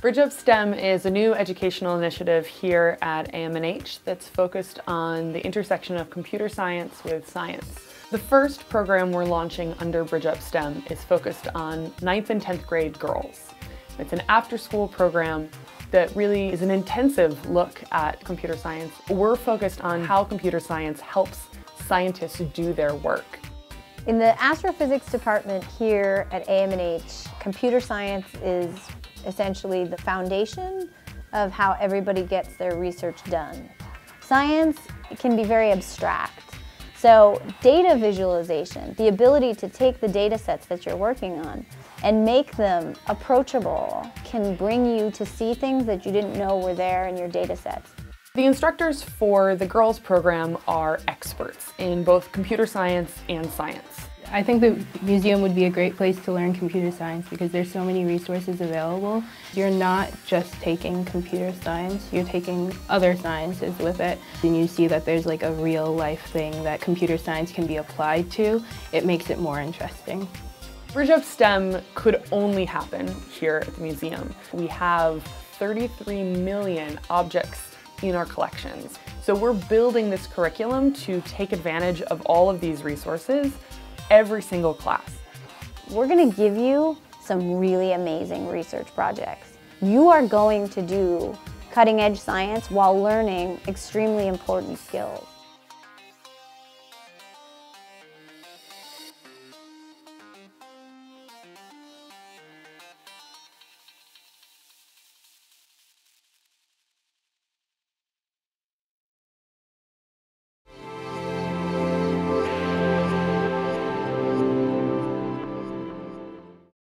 Bridge Up STEM is a new educational initiative here at AMNH that's focused on the intersection of computer science with science. The first program we're launching under Bridge Up STEM is focused on 9th and 10th grade girls. It's an after-school program that really is an intensive look at computer science. We're focused on how computer science helps scientists do their work. In the astrophysics department here at AMNH, computer science is essentially the foundation of how everybody gets their research done. Science can be very abstract. So data visualization, the ability to take the data sets that you're working on and make them approachable can bring you to see things that you didn't know were there in your data sets. The instructors for the girls program are experts in both computer science and science. I think the museum would be a great place to learn computer science because there's so many resources available. You're not just taking computer science, you're taking other sciences with it. And you see that there's like a real life thing that computer science can be applied to. It makes it more interesting. Bridge Up STEM could only happen here at the museum. We have 33 million objects in our collections. So we're building this curriculum to take advantage of all of these resources every single class. We're going to give you some really amazing research projects. You are going to do cutting edge science while learning extremely important skills.